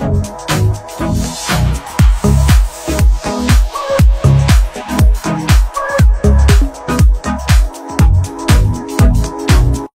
you.